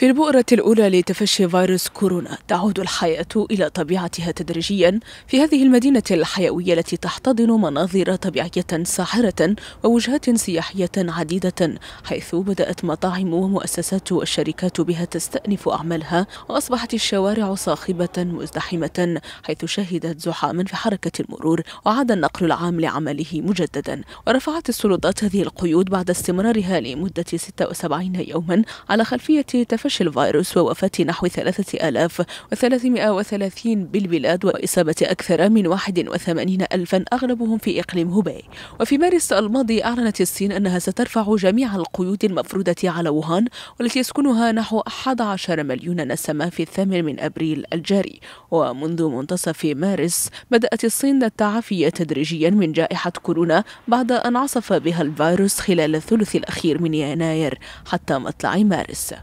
في البؤرة الأولى لتفشي فيروس كورونا تعود الحياة إلى طبيعتها تدريجيا في هذه المدينة الحيوية التي تحتضن مناظر طبيعية ساحرة ووجهات سياحية عديدة حيث بدأت مطاعم ومؤسسات والشركات بها تستأنف أعمالها وأصبحت الشوارع صاخبة مزدحمة حيث شهدت زحاما في حركة المرور وعاد النقل العام لعمله مجددا ورفعت السلطات هذه القيود بعد استمرارها لمدة 76 يوما على خلفية تفشي الفيروس ووفاة نحو 3330 بالبلاد وإصابة أكثر من 81 ألفا أغلبهم في إقليم هوبي. وفي مارس الماضي أعلنت الصين أنها سترفع جميع القيود المفروضة على ووهان والتي يسكنها نحو 11 مليون نسمة في الثامن من أبريل الجاري. ومنذ منتصف مارس بدأت الصين التعافي تدريجيا من جائحة كورونا بعد أن عصف بها الفيروس خلال الثلث الأخير من يناير حتى مطلع مارس.